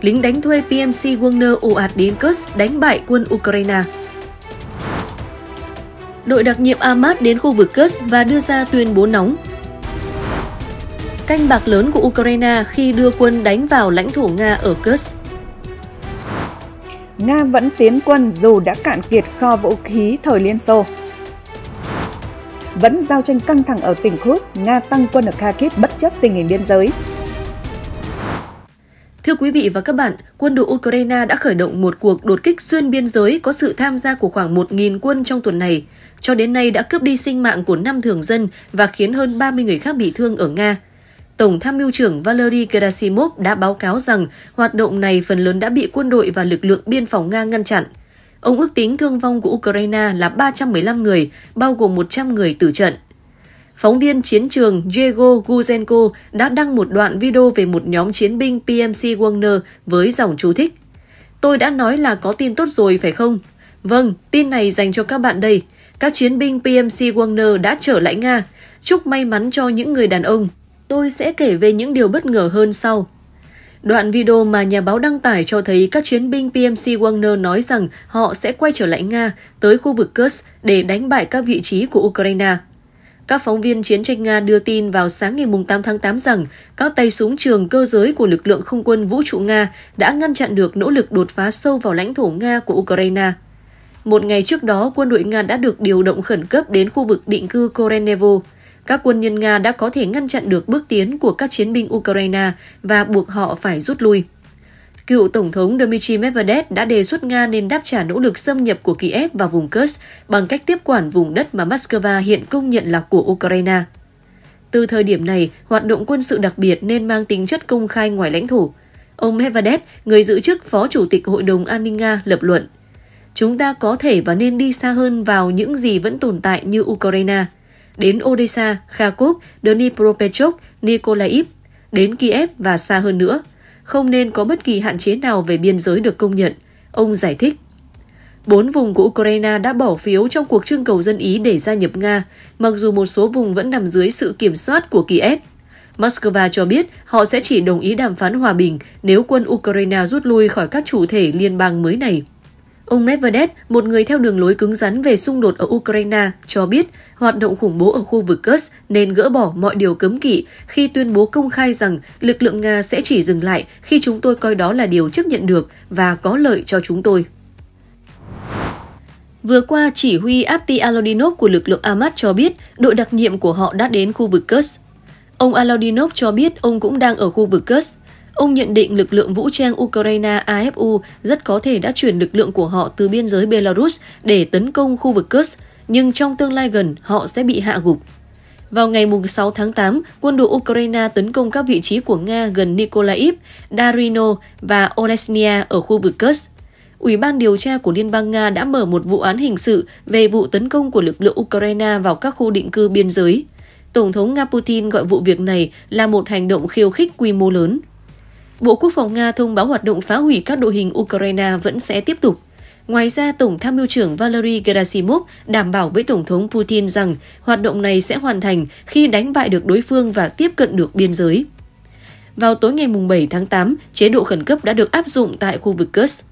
lính đánh thuê PMC Wagner ồ ạt đến Kursk đánh bại quân Ukraine. Đội đặc nhiệm Ahmad đến khu vực Kursk và đưa ra tuyên bố nóng. Canh bạc lớn của Ukraine khi đưa quân đánh vào lãnh thổ Nga ở Kursk. Nga vẫn tiến quân dù đã cạn kiệt kho vũ khí thời Liên Xô. Vẫn giao tranh căng thẳng ở tỉnh Kursk, Nga tăng quân ở Kharkiv bất chấp tình hình biên giới. Thưa quý vị và các bạn, quân đội Ukraine đã khởi động một cuộc đột kích xuyên biên giới có sự tham gia của khoảng 1.000 quân trong tuần này. Cho đến nay đã cướp đi sinh mạng của 5 thường dân và khiến hơn 30 người khác bị thương ở Nga. Tổng tham mưu trưởng Valery Gerasimov đã báo cáo rằng hoạt động này phần lớn đã bị quân đội và lực lượng biên phòng Nga ngăn chặn. Ông ước tính thương vong của Ukraine là 315 người, bao gồm 100 người tử trận. Phóng viên chiến trường Diego Guzenko đã đăng một đoạn video về một nhóm chiến binh PMC Wagner với dòng chú thích. Tôi đã nói là có tin tốt rồi phải không? Vâng, tin này dành cho các bạn đây. Các chiến binh PMC Wagner đã trở lại Nga. Chúc may mắn cho những người đàn ông. Tôi sẽ kể về những điều bất ngờ hơn sau. Đoạn video mà nhà báo đăng tải cho thấy các chiến binh PMC Wagner nói rằng họ sẽ quay trở lại Nga tới khu vực Kursk để đánh bại các vị trí của Ukraine. Các phóng viên chiến tranh Nga đưa tin vào sáng ngày 8 tháng 8 rằng các tay súng trường cơ giới của lực lượng không quân vũ trụ Nga đã ngăn chặn được nỗ lực đột phá sâu vào lãnh thổ Nga của Ukraine. Một ngày trước đó, quân đội Nga đã được điều động khẩn cấp đến khu vực định cư Korenevo. Các quân nhân Nga đã có thể ngăn chặn được bước tiến của các chiến binh Ukraine và buộc họ phải rút lui. Cựu Tổng thống Dmitry Medvedev đã đề xuất Nga nên đáp trả nỗ lực xâm nhập của Kiev vào vùng Kursk bằng cách tiếp quản vùng đất mà Moscow hiện công nhận là của Ukraine. Từ thời điểm này, hoạt động quân sự đặc biệt nên mang tính chất công khai ngoài lãnh thổ. Ông Medvedev, người giữ chức Phó Chủ tịch Hội đồng An ninh Nga, lập luận. Chúng ta có thể và nên đi xa hơn vào những gì vẫn tồn tại như Ukraine. Đến Odessa, Kharkov, Dnipropetrovsk, Nikolaev, đến Kiev và xa hơn nữa – không nên có bất kỳ hạn chế nào về biên giới được công nhận, ông giải thích. Bốn vùng của Ukraine đã bỏ phiếu trong cuộc trưng cầu dân Ý để gia nhập Nga, mặc dù một số vùng vẫn nằm dưới sự kiểm soát của Kiev. Moscow cho biết họ sẽ chỉ đồng ý đàm phán hòa bình nếu quân Ukraine rút lui khỏi các chủ thể liên bang mới này. Ông Medvedev, một người theo đường lối cứng rắn về xung đột ở Ukraine, cho biết hoạt động khủng bố ở khu vực Kursk nên gỡ bỏ mọi điều cấm kỵ khi tuyên bố công khai rằng lực lượng Nga sẽ chỉ dừng lại khi chúng tôi coi đó là điều chấp nhận được và có lợi cho chúng tôi. Vừa qua, chỉ huy Apti Alodinov của lực lượng Amat cho biết đội đặc nhiệm của họ đã đến khu vực Kursk. Ông Alodinov cho biết ông cũng đang ở khu vực Kursk Ông nhận định lực lượng vũ trang Ukraine AFU rất có thể đã chuyển lực lượng của họ từ biên giới Belarus để tấn công khu vực Kursk, nhưng trong tương lai gần họ sẽ bị hạ gục. Vào ngày 6 tháng 8, quân đội Ukraine tấn công các vị trí của Nga gần Nikolaev, Darino và Olesnia ở khu vực Kursk. Ủy ban điều tra của Liên bang Nga đã mở một vụ án hình sự về vụ tấn công của lực lượng Ukraine vào các khu định cư biên giới. Tổng thống Nga Putin gọi vụ việc này là một hành động khiêu khích quy mô lớn. Bộ Quốc phòng Nga thông báo hoạt động phá hủy các đội hình Ukraine vẫn sẽ tiếp tục. Ngoài ra, Tổng tham mưu trưởng Valery Gerasimov đảm bảo với Tổng thống Putin rằng hoạt động này sẽ hoàn thành khi đánh bại được đối phương và tiếp cận được biên giới. Vào tối ngày 7 tháng 8, chế độ khẩn cấp đã được áp dụng tại khu vực Kursk.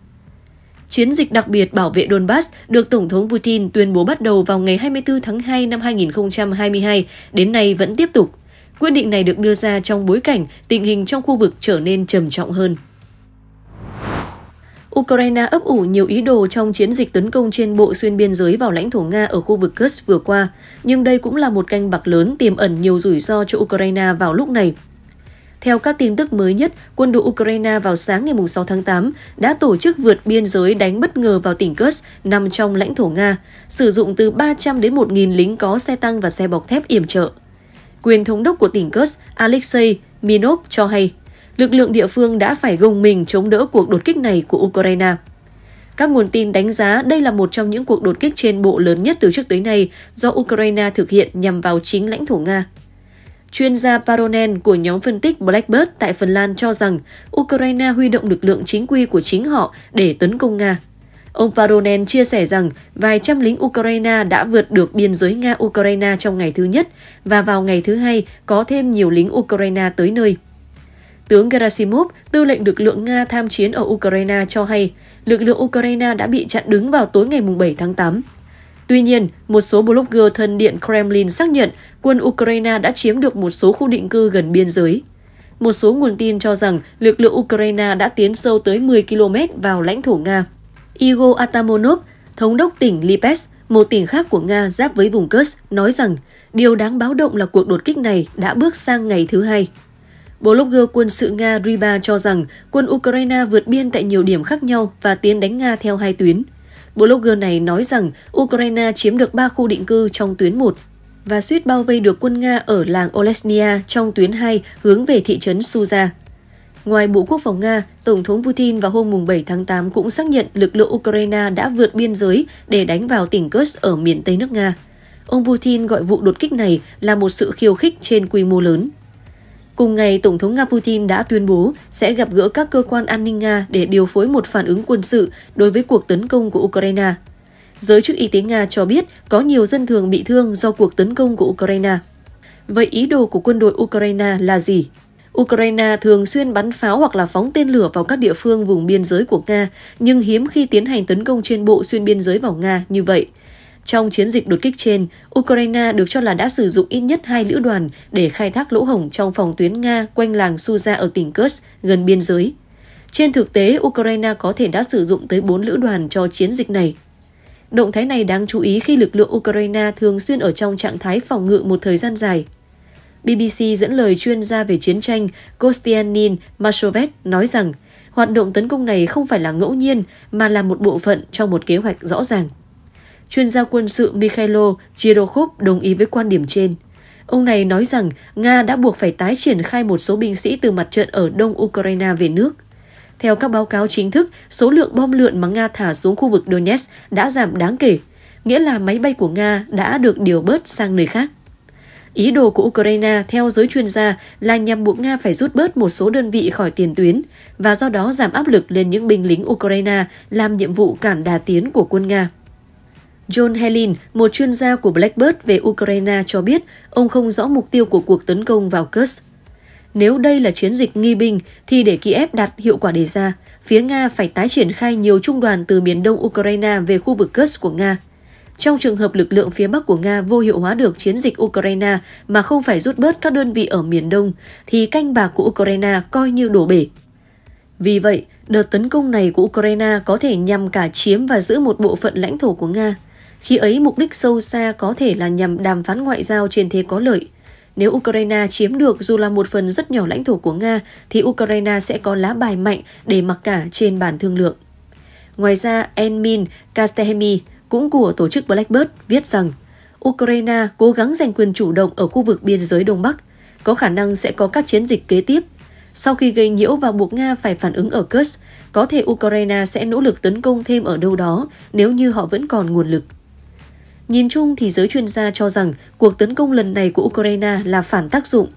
Chiến dịch đặc biệt bảo vệ Donbass được Tổng thống Putin tuyên bố bắt đầu vào ngày 24 tháng 2 năm 2022, đến nay vẫn tiếp tục. Quyết định này được đưa ra trong bối cảnh tình hình trong khu vực trở nên trầm trọng hơn. Ukraine ấp ủ nhiều ý đồ trong chiến dịch tấn công trên bộ xuyên biên giới vào lãnh thổ Nga ở khu vực Kursk vừa qua, nhưng đây cũng là một canh bạc lớn tiềm ẩn nhiều rủi ro cho Ukraine vào lúc này. Theo các tin tức mới nhất, quân đội Ukraine vào sáng ngày 6 tháng 8 đã tổ chức vượt biên giới đánh bất ngờ vào tỉnh Kursk nằm trong lãnh thổ Nga, sử dụng từ 300 đến 1.000 lính có xe tăng và xe bọc thép yểm trợ. Quyền thống đốc của tỉnh Kursk Alexei Minov cho hay, lực lượng địa phương đã phải gồng mình chống đỡ cuộc đột kích này của Ukraine. Các nguồn tin đánh giá đây là một trong những cuộc đột kích trên bộ lớn nhất từ trước tới nay do Ukraine thực hiện nhằm vào chính lãnh thổ Nga. Chuyên gia Paronen của nhóm phân tích Blackbird tại Phần Lan cho rằng Ukraine huy động lực lượng chính quy của chính họ để tấn công Nga. Ông Paronen chia sẻ rằng vài trăm lính Ukraine đã vượt được biên giới Nga-Ukraine trong ngày thứ nhất và vào ngày thứ hai có thêm nhiều lính Ukraine tới nơi. Tướng Gerasimov, tư lệnh lực lượng Nga tham chiến ở Ukraine cho hay, lực lượng Ukraine đã bị chặn đứng vào tối ngày 7 tháng 8. Tuy nhiên, một số blogger thân điện Kremlin xác nhận quân Ukraine đã chiếm được một số khu định cư gần biên giới. Một số nguồn tin cho rằng lực lượng Ukraine đã tiến sâu tới 10 km vào lãnh thổ Nga. Igor Atamonov, thống đốc tỉnh Lipetsk, một tỉnh khác của Nga giáp với vùng Kursk, nói rằng điều đáng báo động là cuộc đột kích này đã bước sang ngày thứ hai. Blogger quân sự Nga Ryba cho rằng quân Ukraine vượt biên tại nhiều điểm khác nhau và tiến đánh Nga theo hai tuyến. Blogger này nói rằng Ukraine chiếm được 3 khu định cư trong tuyến 1 và suýt bao vây được quân Nga ở làng Olesnia trong tuyến 2 hướng về thị trấn Suza. Ngoài Bộ Quốc phòng Nga, Tổng thống Putin vào hôm 7 tháng 8 cũng xác nhận lực lượng Ukraine đã vượt biên giới để đánh vào tỉnh Kursk ở miền Tây nước Nga. Ông Putin gọi vụ đột kích này là một sự khiêu khích trên quy mô lớn. Cùng ngày, Tổng thống Nga Putin đã tuyên bố sẽ gặp gỡ các cơ quan an ninh Nga để điều phối một phản ứng quân sự đối với cuộc tấn công của Ukraine. Giới chức y tế Nga cho biết có nhiều dân thường bị thương do cuộc tấn công của Ukraine. Vậy ý đồ của quân đội Ukraine là gì? Ukraine thường xuyên bắn pháo hoặc là phóng tên lửa vào các địa phương vùng biên giới của Nga, nhưng hiếm khi tiến hành tấn công trên bộ xuyên biên giới vào Nga như vậy. Trong chiến dịch đột kích trên, Ukraine được cho là đã sử dụng ít nhất hai lữ đoàn để khai thác lỗ hổng trong phòng tuyến Nga quanh làng Suza ở tỉnh Kursk, gần biên giới. Trên thực tế, Ukraine có thể đã sử dụng tới 4 lữ đoàn cho chiến dịch này. Động thái này đáng chú ý khi lực lượng Ukraine thường xuyên ở trong trạng thái phòng ngự một thời gian dài. BBC dẫn lời chuyên gia về chiến tranh Kostianin Mashovet nói rằng hoạt động tấn công này không phải là ngẫu nhiên mà là một bộ phận trong một kế hoạch rõ ràng. Chuyên gia quân sự Mikhailo Girokhov đồng ý với quan điểm trên. Ông này nói rằng Nga đã buộc phải tái triển khai một số binh sĩ từ mặt trận ở đông Ukraine về nước. Theo các báo cáo chính thức, số lượng bom lượn mà Nga thả xuống khu vực Donetsk đã giảm đáng kể, nghĩa là máy bay của Nga đã được điều bớt sang nơi khác. Ý đồ của Ukraine theo giới chuyên gia là nhằm buộc Nga phải rút bớt một số đơn vị khỏi tiền tuyến và do đó giảm áp lực lên những binh lính Ukraine làm nhiệm vụ cản đà tiến của quân Nga. John Helin, một chuyên gia của Blackbird về Ukraine cho biết ông không rõ mục tiêu của cuộc tấn công vào Kursk. Nếu đây là chiến dịch nghi binh, thì để Kiev đạt hiệu quả đề ra, phía Nga phải tái triển khai nhiều trung đoàn từ miền đông Ukraine về khu vực Kursk của Nga. Trong trường hợp lực lượng phía Bắc của Nga vô hiệu hóa được chiến dịch Ukraine mà không phải rút bớt các đơn vị ở miền Đông, thì canh bạc của Ukraine coi như đổ bể. Vì vậy, đợt tấn công này của Ukraine có thể nhằm cả chiếm và giữ một bộ phận lãnh thổ của Nga. Khi ấy, mục đích sâu xa có thể là nhằm đàm phán ngoại giao trên thế có lợi. Nếu Ukraine chiếm được dù là một phần rất nhỏ lãnh thổ của Nga, thì Ukraine sẽ có lá bài mạnh để mặc cả trên bàn thương lượng. Ngoài ra, Enmin Kastehemi, cũng của tổ chức Blackbird, viết rằng Ukraine cố gắng giành quyền chủ động ở khu vực biên giới Đông Bắc, có khả năng sẽ có các chiến dịch kế tiếp. Sau khi gây nhiễu và buộc Nga phải phản ứng ở Kursk, có thể Ukraine sẽ nỗ lực tấn công thêm ở đâu đó nếu như họ vẫn còn nguồn lực. Nhìn chung thì giới chuyên gia cho rằng cuộc tấn công lần này của Ukraine là phản tác dụng.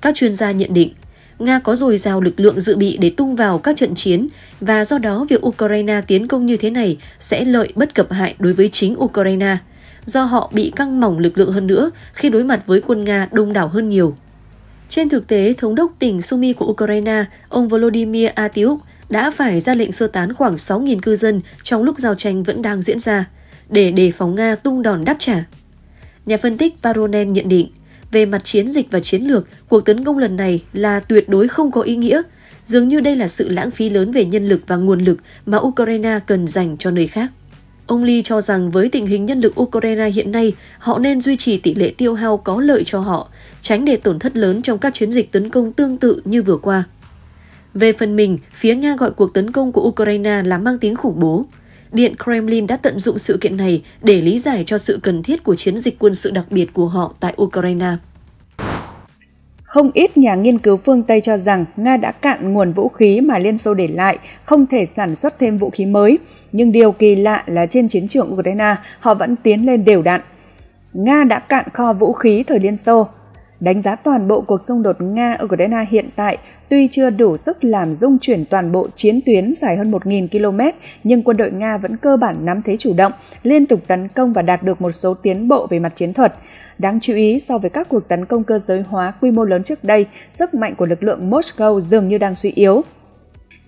Các chuyên gia nhận định, Nga có dồi dào lực lượng dự bị để tung vào các trận chiến và do đó việc Ukraine tiến công như thế này sẽ lợi bất cập hại đối với chính Ukraine, do họ bị căng mỏng lực lượng hơn nữa khi đối mặt với quân Nga đông đảo hơn nhiều. Trên thực tế, thống đốc tỉnh Sumy của Ukraine, ông Volodymyr Atiuk đã phải ra lệnh sơ tán khoảng 6.000 cư dân trong lúc giao tranh vẫn đang diễn ra để đề phóng Nga tung đòn đáp trả. Nhà phân tích Varonen nhận định, về mặt chiến dịch và chiến lược, cuộc tấn công lần này là tuyệt đối không có ý nghĩa. Dường như đây là sự lãng phí lớn về nhân lực và nguồn lực mà Ukraine cần dành cho nơi khác. Ông Lee cho rằng với tình hình nhân lực Ukraine hiện nay, họ nên duy trì tỷ lệ tiêu hao có lợi cho họ, tránh để tổn thất lớn trong các chiến dịch tấn công tương tự như vừa qua. Về phần mình, phía Nga gọi cuộc tấn công của Ukraine là mang tính khủng bố. Điện Kremlin đã tận dụng sự kiện này để lý giải cho sự cần thiết của chiến dịch quân sự đặc biệt của họ tại Ukraine. Không ít nhà nghiên cứu phương Tây cho rằng Nga đã cạn nguồn vũ khí mà Liên Xô để lại, không thể sản xuất thêm vũ khí mới. Nhưng điều kỳ lạ là trên chiến trường Ukraine, họ vẫn tiến lên đều đặn. Nga đã cạn kho vũ khí thời Liên Xô. Đánh giá toàn bộ cuộc xung đột Nga-Ukraine hiện tại, tuy chưa đủ sức làm dung chuyển toàn bộ chiến tuyến dài hơn 1.000 km, nhưng quân đội Nga vẫn cơ bản nắm thế chủ động, liên tục tấn công và đạt được một số tiến bộ về mặt chiến thuật. Đáng chú ý, so với các cuộc tấn công cơ giới hóa quy mô lớn trước đây, sức mạnh của lực lượng Moscow dường như đang suy yếu.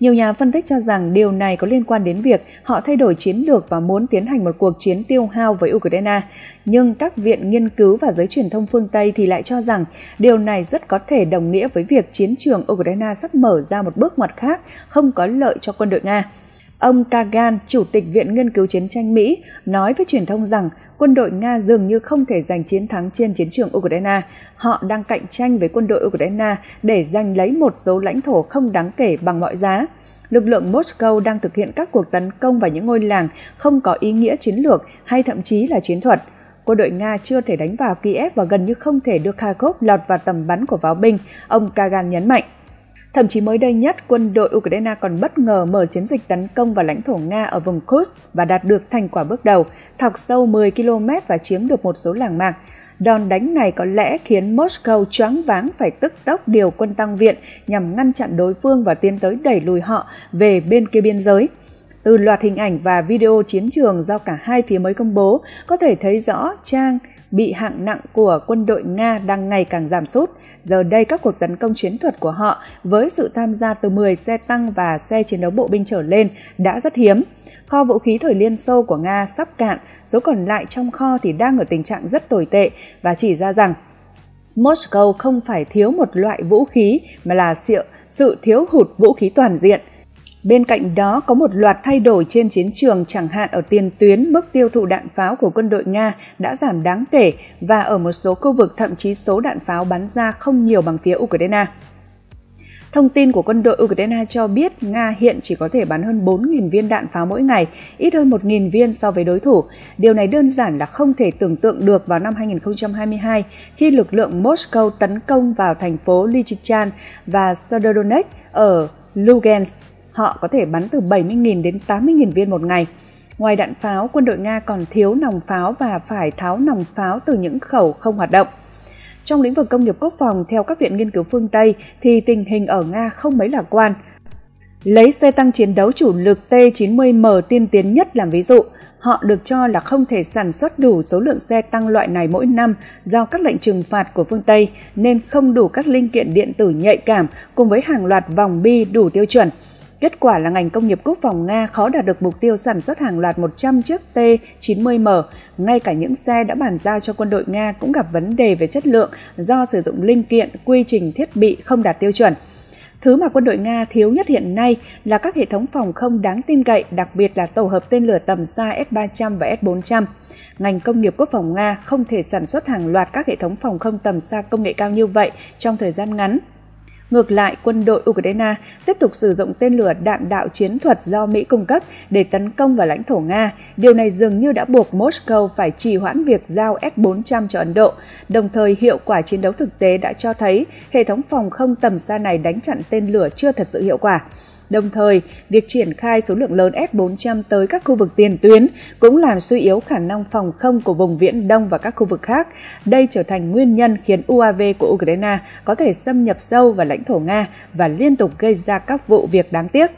Nhiều nhà phân tích cho rằng điều này có liên quan đến việc họ thay đổi chiến lược và muốn tiến hành một cuộc chiến tiêu hao với Ukraine. Nhưng các viện nghiên cứu và giới truyền thông phương Tây thì lại cho rằng điều này rất có thể đồng nghĩa với việc chiến trường Ukraine sắp mở ra một bước ngoặt khác, không có lợi cho quân đội Nga. Ông Kagan, Chủ tịch Viện Nghiên cứu Chiến tranh Mỹ, nói với truyền thông rằng quân đội Nga dường như không thể giành chiến thắng trên chiến trường Ukraine. Họ đang cạnh tranh với quân đội Ukraine để giành lấy một dấu lãnh thổ không đáng kể bằng mọi giá. Lực lượng Moscow đang thực hiện các cuộc tấn công vào những ngôi làng không có ý nghĩa chiến lược hay thậm chí là chiến thuật. Quân đội Nga chưa thể đánh vào Kiev và gần như không thể đưa Kharkov lọt vào tầm bắn của pháo binh, ông Kagan nhấn mạnh. Thậm chí mới đây nhất, quân đội Ukraine còn bất ngờ mở chiến dịch tấn công vào lãnh thổ Nga ở vùng Kursk và đạt được thành quả bước đầu, thọc sâu 10 km và chiếm được một số làng mạc. Đòn đánh này có lẽ khiến Moscow choáng váng phải tức tốc điều quân tăng viện nhằm ngăn chặn đối phương và tiến tới đẩy lùi họ về bên kia biên giới. Từ loạt hình ảnh và video chiến trường do cả hai phía mới công bố, có thể thấy rõ trang bị hạng nặng của quân đội Nga đang ngày càng giảm sút. Giờ đây các cuộc tấn công chiến thuật của họ với sự tham gia từ 10 xe tăng và xe chiến đấu bộ binh trở lên đã rất hiếm. Kho vũ khí thời Liên Xô của Nga sắp cạn, số còn lại trong kho thì đang ở tình trạng rất tồi tệ và chỉ ra rằng Moscow không phải thiếu một loại vũ khí mà là sự, sự thiếu hụt vũ khí toàn diện. Bên cạnh đó có một loạt thay đổi trên chiến trường chẳng hạn ở tiền tuyến mức tiêu thụ đạn pháo của quân đội Nga đã giảm đáng kể và ở một số khu vực thậm chí số đạn pháo bắn ra không nhiều bằng phía Ukraine. Thông tin của quân đội Ukraine cho biết Nga hiện chỉ có thể bắn hơn 4.000 viên đạn pháo mỗi ngày, ít hơn 1.000 viên so với đối thủ. Điều này đơn giản là không thể tưởng tượng được vào năm 2022 khi lực lượng Moscow tấn công vào thành phố Lysychan và Stodonetsk ở Lugansk họ có thể bắn từ 70.000 đến 80.000 viên một ngày. Ngoài đạn pháo, quân đội Nga còn thiếu nòng pháo và phải tháo nòng pháo từ những khẩu không hoạt động. Trong lĩnh vực công nghiệp quốc phòng, theo các viện nghiên cứu phương Tây, thì tình hình ở Nga không mấy lạc quan. Lấy xe tăng chiến đấu chủ lực T-90M tiên tiến nhất làm ví dụ, họ được cho là không thể sản xuất đủ số lượng xe tăng loại này mỗi năm do các lệnh trừng phạt của phương Tây nên không đủ các linh kiện điện tử nhạy cảm cùng với hàng loạt vòng bi đủ tiêu chuẩn – Kết quả là ngành công nghiệp quốc phòng Nga khó đạt được mục tiêu sản xuất hàng loạt 100 chiếc T-90M. Ngay cả những xe đã bàn giao cho quân đội Nga cũng gặp vấn đề về chất lượng do sử dụng linh kiện, quy trình thiết bị không đạt tiêu chuẩn. Thứ mà quân đội Nga thiếu nhất hiện nay là các hệ thống phòng không đáng tin cậy, đặc biệt là tổ hợp tên lửa tầm xa S-300 và S-400 ngành công nghiệp quốc phòng Nga không thể sản xuất hàng loạt các hệ thống phòng không tầm xa công nghệ cao như vậy trong thời gian ngắn. Ngược lại, quân đội Ukraine tiếp tục sử dụng tên lửa đạn đạo chiến thuật do Mỹ cung cấp để tấn công vào lãnh thổ Nga. Điều này dường như đã buộc Moscow phải trì hoãn việc giao S-400 cho Ấn Độ. Đồng thời, hiệu quả chiến đấu thực tế đã cho thấy hệ thống phòng không tầm xa này đánh chặn tên lửa chưa thật sự hiệu quả. Đồng thời, việc triển khai số lượng lớn S-400 tới các khu vực tiền tuyến cũng làm suy yếu khả năng phòng không của vùng Viễn Đông và các khu vực khác. Đây trở thành nguyên nhân khiến UAV của Ukraine có thể xâm nhập sâu vào lãnh thổ Nga và liên tục gây ra các vụ việc đáng tiếc.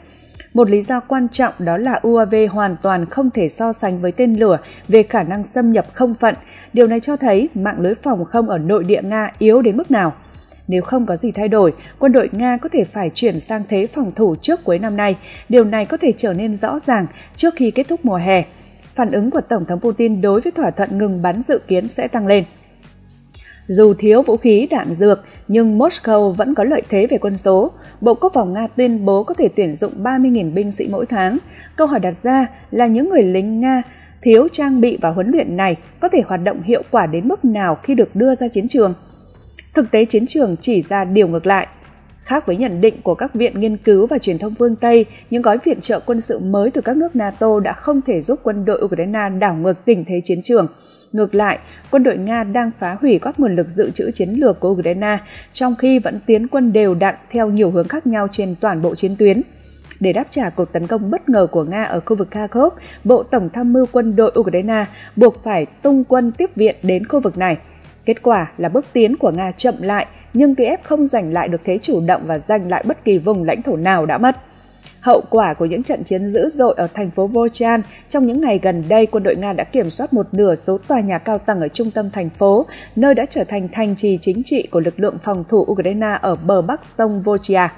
Một lý do quan trọng đó là UAV hoàn toàn không thể so sánh với tên lửa về khả năng xâm nhập không phận. Điều này cho thấy mạng lưới phòng không ở nội địa Nga yếu đến mức nào. Nếu không có gì thay đổi, quân đội Nga có thể phải chuyển sang thế phòng thủ trước cuối năm nay. Điều này có thể trở nên rõ ràng trước khi kết thúc mùa hè. Phản ứng của Tổng thống Putin đối với thỏa thuận ngừng bắn dự kiến sẽ tăng lên. Dù thiếu vũ khí đạn dược, nhưng Moscow vẫn có lợi thế về quân số. Bộ Quốc phòng Nga tuyên bố có thể tuyển dụng 30.000 binh sĩ mỗi tháng. Câu hỏi đặt ra là những người lính Nga thiếu trang bị và huấn luyện này có thể hoạt động hiệu quả đến mức nào khi được đưa ra chiến trường? Thực tế chiến trường chỉ ra điều ngược lại. Khác với nhận định của các viện nghiên cứu và truyền thông phương Tây, những gói viện trợ quân sự mới từ các nước NATO đã không thể giúp quân đội Ukraine đảo ngược tình thế chiến trường. Ngược lại, quân đội Nga đang phá hủy các nguồn lực dự trữ chiến lược của Ukraine, trong khi vẫn tiến quân đều đặn theo nhiều hướng khác nhau trên toàn bộ chiến tuyến. Để đáp trả cuộc tấn công bất ngờ của Nga ở khu vực Kharkov, Bộ Tổng tham mưu quân đội Ukraine buộc phải tung quân tiếp viện đến khu vực này – Kết quả là bước tiến của Nga chậm lại, nhưng Kiev không giành lại được thế chủ động và giành lại bất kỳ vùng lãnh thổ nào đã mất. Hậu quả của những trận chiến dữ dội ở thành phố Volchan trong những ngày gần đây, quân đội Nga đã kiểm soát một nửa số tòa nhà cao tầng ở trung tâm thành phố, nơi đã trở thành thành trì chính trị của lực lượng phòng thủ Ukraine ở bờ bắc sông Volchia.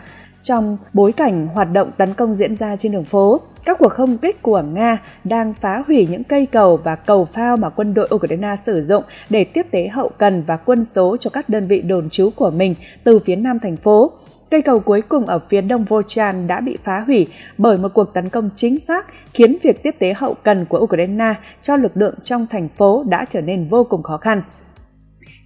Trong bối cảnh hoạt động tấn công diễn ra trên đường phố, các cuộc không kích của Nga đang phá hủy những cây cầu và cầu phao mà quân đội Ukraine sử dụng để tiếp tế hậu cần và quân số cho các đơn vị đồn trú của mình từ phía nam thành phố. Cây cầu cuối cùng ở phía đông Volchan đã bị phá hủy bởi một cuộc tấn công chính xác khiến việc tiếp tế hậu cần của Ukraine cho lực lượng trong thành phố đã trở nên vô cùng khó khăn.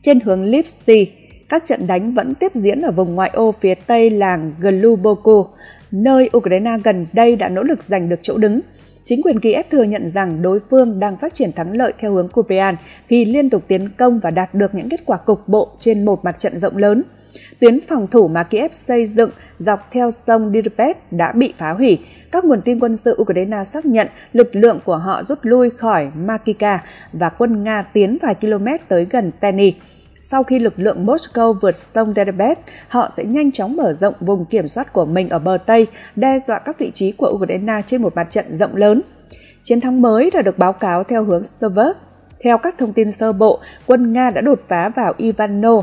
Trên hướng Lipsty, các trận đánh vẫn tiếp diễn ở vùng ngoại ô phía tây làng Gluboko, nơi Ukraine gần đây đã nỗ lực giành được chỗ đứng. Chính quyền Kiev thừa nhận rằng đối phương đang phát triển thắng lợi theo hướng Kupian khi liên tục tiến công và đạt được những kết quả cục bộ trên một mặt trận rộng lớn. Tuyến phòng thủ mà Kiev xây dựng dọc theo sông Dnipro đã bị phá hủy. Các nguồn tin quân sự Ukraine xác nhận lực lượng của họ rút lui khỏi Makika và quân Nga tiến vài km tới gần Teni. Sau khi lực lượng Moscow vượt sông Derebet, họ sẽ nhanh chóng mở rộng vùng kiểm soát của mình ở bờ Tây, đe dọa các vị trí của Ukraine trên một mặt trận rộng lớn. Chiến thắng mới đã được báo cáo theo hướng Stavert. Theo các thông tin sơ bộ, quân Nga đã đột phá vào Ivano,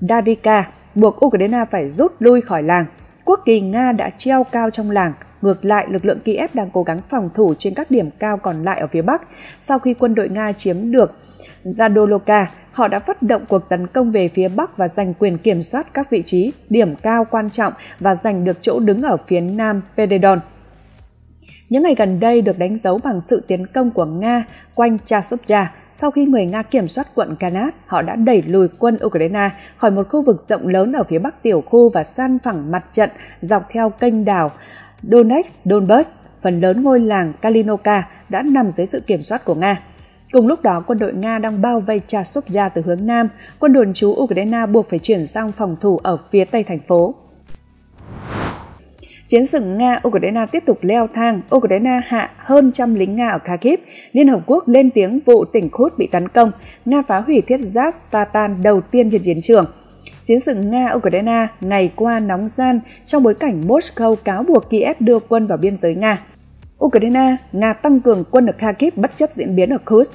Dadika, buộc Ukraine phải rút lui khỏi làng. Quốc kỳ Nga đã treo cao trong làng, Ngược lại, lực lượng Kiev đang cố gắng phòng thủ trên các điểm cao còn lại ở phía Bắc. Sau khi quân đội Nga chiếm được Zadoloka, họ đã phát động cuộc tấn công về phía Bắc và giành quyền kiểm soát các vị trí, điểm cao quan trọng và giành được chỗ đứng ở phía Nam Peredon. Những ngày gần đây được đánh dấu bằng sự tiến công của Nga quanh Chasovya. Sau khi người Nga kiểm soát quận Kanat, họ đã đẩy lùi quân Ukraine khỏi một khu vực rộng lớn ở phía bắc tiểu khu và san phẳng mặt trận dọc theo kênh đảo Donetsk, Donbass. Phần lớn ngôi làng Kalinoka đã nằm dưới sự kiểm soát của Nga. Cùng lúc đó, quân đội Nga đang bao vây Chasovya từ hướng Nam. Quân đồn trú Ukraine buộc phải chuyển sang phòng thủ ở phía tây thành phố. Chiến sự Nga-Ukraine tiếp tục leo thang, Ukraine hạ hơn trăm lính Nga ở Kharkiv. Liên Hợp Quốc lên tiếng vụ tỉnh Kut bị tấn công, Nga phá hủy thiết giáp Statan đầu tiên trên chiến trường. Chiến sự Nga-Ukraine ngày qua nóng gian trong bối cảnh Moscow cáo buộc Kiev đưa quân vào biên giới Nga. Ukraine, Nga tăng cường quân ở Kharkiv bất chấp diễn biến ở Kursk.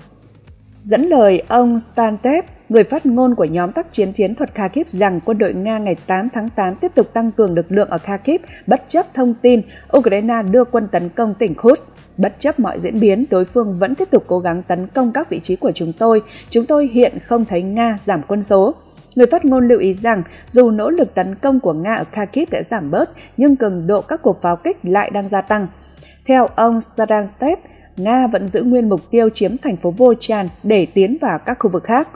Dẫn lời ông Stantev, người phát ngôn của nhóm tác chiến chiến thuật Kharkiv rằng quân đội Nga ngày 8 tháng 8 tiếp tục tăng cường lực lượng ở Kharkiv bất chấp thông tin Ukraine đưa quân tấn công tỉnh Kursk. Bất chấp mọi diễn biến, đối phương vẫn tiếp tục cố gắng tấn công các vị trí của chúng tôi. Chúng tôi hiện không thấy Nga giảm quân số. Người phát ngôn lưu ý rằng dù nỗ lực tấn công của Nga ở Kharkiv đã giảm bớt, nhưng cường độ các cuộc pháo kích lại đang gia tăng. Theo ông Stadanstev, Nga vẫn giữ nguyên mục tiêu chiếm thành phố Volchan để tiến vào các khu vực khác.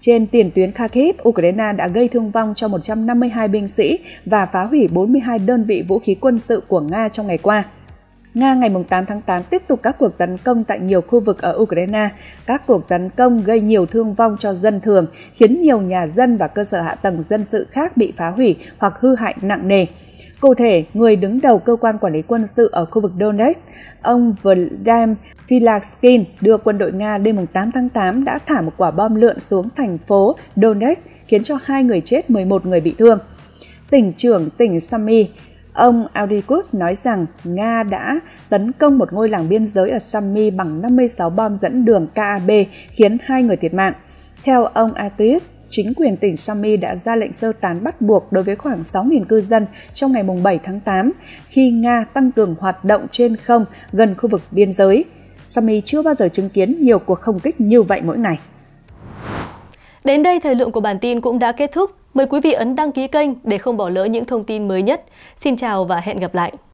Trên tiền tuyến Kharkiv, Ukraine đã gây thương vong cho 152 binh sĩ và phá hủy 42 đơn vị vũ khí quân sự của Nga trong ngày qua. Nga ngày 8 tháng 8 tiếp tục các cuộc tấn công tại nhiều khu vực ở Ukraine. Các cuộc tấn công gây nhiều thương vong cho dân thường, khiến nhiều nhà dân và cơ sở hạ tầng dân sự khác bị phá hủy hoặc hư hại nặng nề. Cụ thể, người đứng đầu cơ quan quản lý quân sự ở khu vực Donetsk, ông Vladimir Filakskin đưa quân đội Nga đêm 8 tháng 8 đã thả một quả bom lượn xuống thành phố Donetsk khiến cho hai người chết, 11 người bị thương. Tỉnh trưởng tỉnh Sami Ông Audikus nói rằng Nga đã tấn công một ngôi làng biên giới ở Sami bằng 56 bom dẫn đường KAB khiến hai người thiệt mạng. Theo ông Atis, chính quyền tỉnh Sami đã ra lệnh sơ tán bắt buộc đối với khoảng 6.000 cư dân trong ngày 7 tháng 8 khi Nga tăng cường hoạt động trên không gần khu vực biên giới. Sami chưa bao giờ chứng kiến nhiều cuộc không kích như vậy mỗi ngày. Đến đây thời lượng của bản tin cũng đã kết thúc. Mời quý vị ấn đăng ký kênh để không bỏ lỡ những thông tin mới nhất. Xin chào và hẹn gặp lại!